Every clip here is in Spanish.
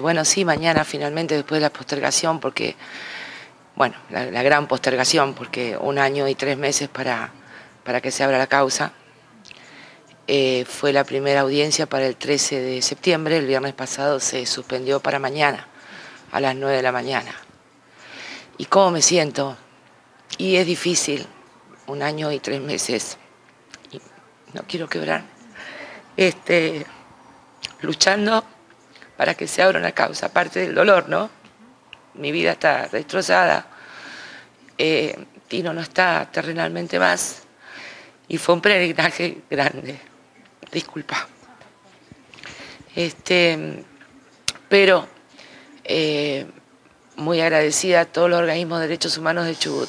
Bueno, sí, mañana finalmente después de la postergación, porque, bueno, la, gran postergación, porque un año y tres meses para, para que se abra la causa. Eh, fue la primera audiencia para el 13 de septiembre, el viernes pasado se suspendió para mañana, a las 9 de la mañana. ¿Y cómo me siento? Y es difícil, un año y tres meses, y no quiero quebrar, este, luchando para que se abra una causa, aparte del dolor, ¿no? Mi vida está destrozada, eh, Tino no está terrenalmente más, y fue un peregrinaje grande disculpa. Este, pero eh, muy agradecida a todos los organismos de derechos humanos de Chubut,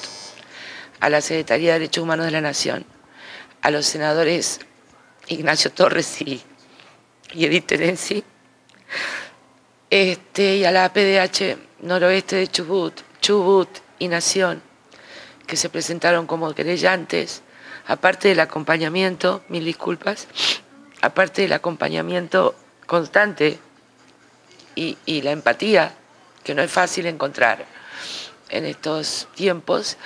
a la Secretaría de Derechos Humanos de la Nación, a los senadores Ignacio Torres y, Edith Terenzi, este, y a la PDH Noroeste de Chubut, Chubut y Nación, que se presentaron como querellantes, aparte del acompañamiento, mil disculpas, aparte del acompañamiento constante y, la empatía, que no es fácil encontrar en estos tiempos,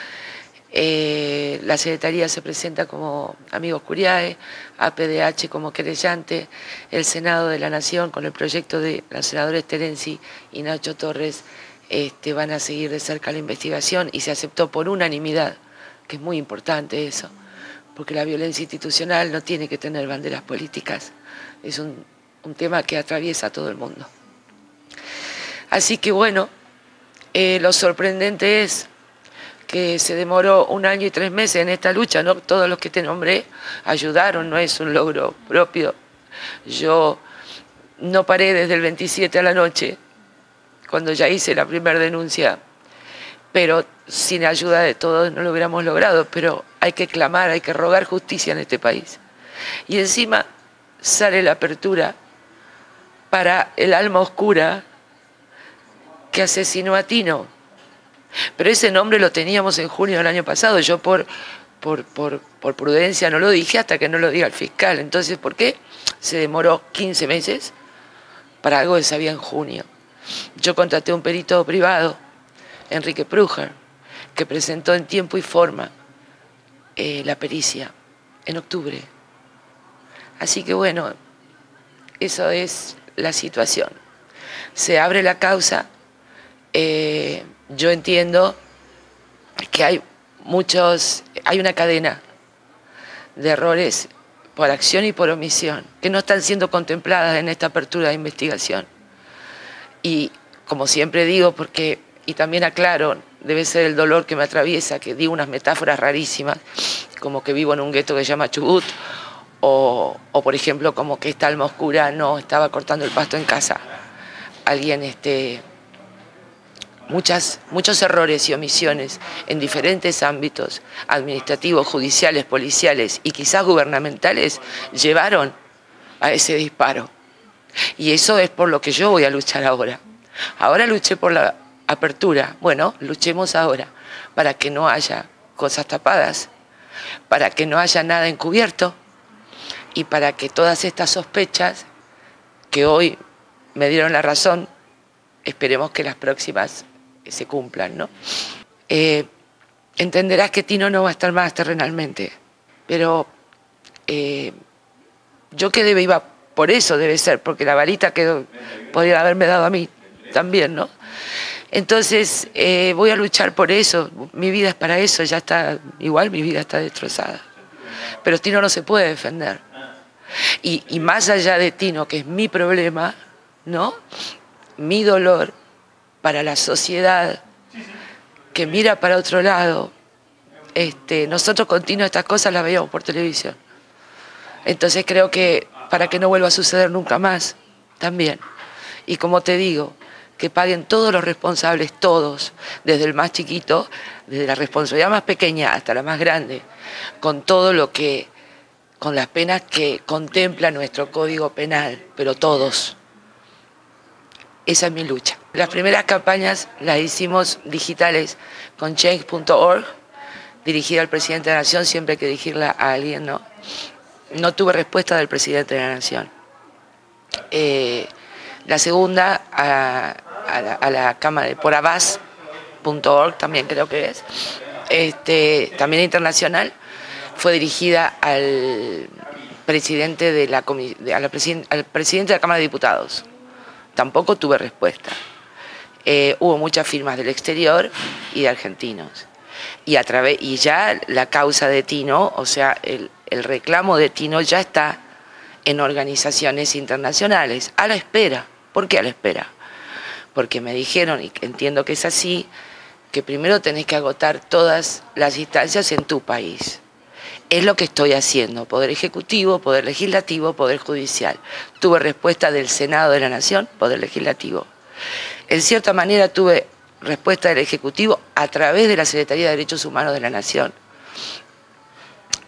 eh, la Secretaría se presenta como Amigos Curiae, APDH como querellante, el Senado de la Nación con el proyecto de los senadores Terenzi y Nacho Torres este, van a seguir de cerca la investigación y se aceptó por unanimidad, que es muy importante eso porque la violencia institucional no tiene que tener banderas políticas, es un, tema que atraviesa a todo el mundo. Así que bueno, eh, lo sorprendente es que se demoró un año y tres meses en esta lucha, no todos los que te nombré ayudaron, no es un logro propio. Yo no paré desde el 27 a la noche, cuando ya hice la primera denuncia, pero sin ayuda de todos no lo hubiéramos logrado, pero hay que clamar, hay que rogar justicia en este país. Y encima sale la apertura para el alma oscura que asesinó a Tino. Pero ese nombre lo teníamos en junio del año pasado, yo por, por, por, por prudencia no lo dije hasta que no lo diga el fiscal. Entonces, ¿por qué se demoró 15 meses para algo que sabía en junio? Yo contraté un perito privado, Enrique Pruger, que presentó en tiempo y forma eh, la pericia en octubre. Así que bueno, eso es la situación. Se abre la causa, eh, yo entiendo que hay muchos, hay una cadena de errores por acción y por omisión que no están siendo contempladas en esta apertura de investigación. Y como siempre digo, porque, y también aclaro, debe ser el dolor que me atraviesa, que digo unas metáforas rarísimas, como que vivo en un gueto que se llama Chubut, o, por ejemplo como que esta alma oscura no estaba cortando el pasto en casa. Alguien, este, muchas, muchos errores y omisiones en diferentes ámbitos, administrativos, judiciales, policiales y quizás gubernamentales, llevaron a ese disparo. Y eso es por lo que yo voy a luchar ahora. Ahora luché por la apertura. Bueno, luchemos ahora para que no haya cosas tapadas, para que no haya nada encubierto y para que todas estas sospechas que hoy me dieron la razón, esperemos que las próximas se cumplan, ¿no? Eh, entenderás que Tino no va a estar más terrenalmente, pero eh, yo que debe iba por eso debe ser, porque la varita que podría haberme dado a mí también, ¿no? Entonces eh, voy a luchar por eso, mi vida es para eso, ya está, igual mi vida está destrozada. Pero Tino no se puede defender. Y, y más allá de Tino, que es mi problema, ¿no? Mi dolor para la sociedad que mira para otro lado. Este, nosotros con Tino estas cosas las veíamos por televisión. Entonces creo que para que no vuelva a suceder nunca más, también. Y como te digo, que paguen todos los responsables, todos, desde el más chiquito, desde la responsabilidad más pequeña hasta la más grande, con todo lo que, con las penas que contempla nuestro código penal, pero todos. Esa es mi lucha. Las primeras campañas las hicimos digitales con change.org, dirigida al presidente de la Nación, siempre hay que dirigirla a alguien, ¿no? No tuve respuesta del presidente de la Nación. Eh, La segunda a, la, Cámara de por también creo que es, este, también internacional, fue dirigida al presidente de la, al presidente de la Cámara de Diputados. Tampoco tuve respuesta. Eh, hubo muchas firmas del exterior y de argentinos. Y, ya la causa de Tino, o sea, el, el reclamo de Tino ya está en organizaciones internacionales, a la espera. ¿Por qué a la espera? Porque me dijeron, y entiendo que es así, que primero tenés que agotar todas las instancias en tu país. Es lo que estoy haciendo, Poder Ejecutivo, Poder Legislativo, Poder Judicial. Tuve respuesta del Senado de la Nación, Poder Legislativo. En cierta manera tuve respuesta del Ejecutivo a través de la Secretaría de Derechos Humanos de la Nación.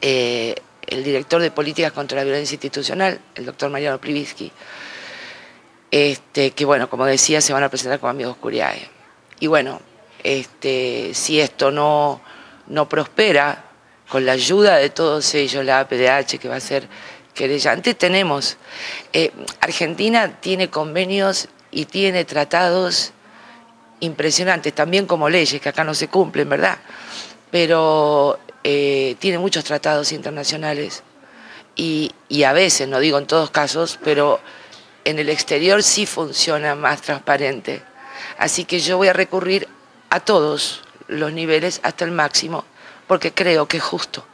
Eh, el director de Políticas contra la Violencia Institucional, el doctor Mariano Plivisky, este, que bueno, como decía, se van a presentar como amigos Curiae. Y bueno, este, si esto no, no prospera, con la ayuda de todos ellos, la APDH que va a ser querellante, tenemos, eh, Argentina tiene convenios y tiene tratados impresionantes, también como leyes que acá no se cumplen, ¿verdad? Pero eh, tiene muchos tratados internacionales y, a veces, no digo en todos casos, pero en el exterior sí funciona más transparente. Así que yo voy a recurrir a todos los niveles hasta el máximo porque creo que es justo.